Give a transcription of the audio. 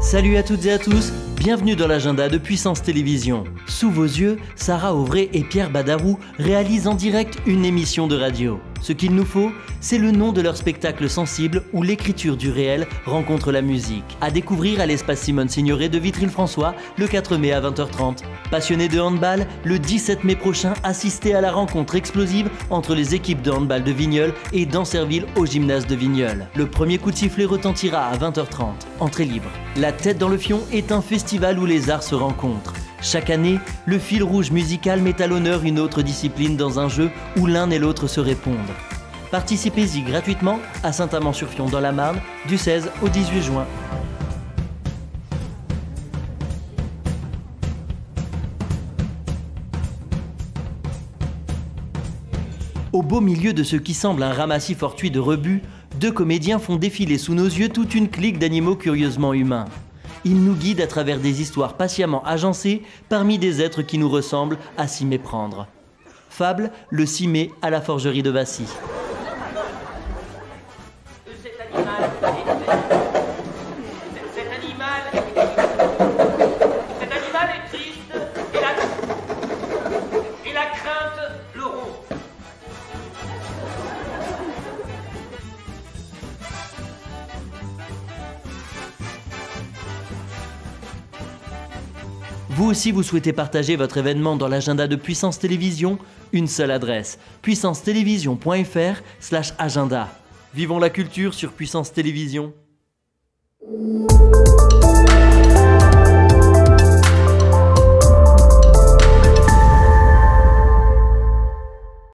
Salut à toutes et à tous, bienvenue dans l'agenda de Puissance Télévision. Sous vos yeux, Sarah Auvray et Pierre Badarou réalisent en direct une émission de radio. Ce qu'il nous faut, c'est le nom de leur spectacle sensible où l'écriture du réel rencontre la musique. À découvrir à l'espace Simone Signoret de Vitry-le-François le 4 mai à 20h30. Passionné de handball, le 17 mai prochain, assistez à la rencontre explosive entre les équipes de handball de Vigneul et d'Ancerville au gymnase de Vigneul. Le premier coup de sifflet retentira à 20h30. Entrée libre. La tête dans le fion est un festival où les arts se rencontrent. Chaque année, le fil rouge musical met à l'honneur une autre discipline dans un jeu où l'un et l'autre se répondent. Participez-y gratuitement à Saint-Amand-sur-Fion dans la Marne du 16 au 18 juin. Au beau milieu de ce qui semble un ramassis fortuit de rebuts, deux comédiens font défiler sous nos yeux toute une clique d'animaux curieusement humains. Ils nous guident à travers des histoires patiemment agencées parmi des êtres qui nous ressemblent à s'y méprendre. Fable, le 6 mai à la forgerie de Vassy. Vous aussi, vous souhaitez partager votre événement dans l'agenda de Puissance Télévision Une seule adresse, puissancetélévision.fr slash agenda. Vivons la culture sur Puissance Télévision.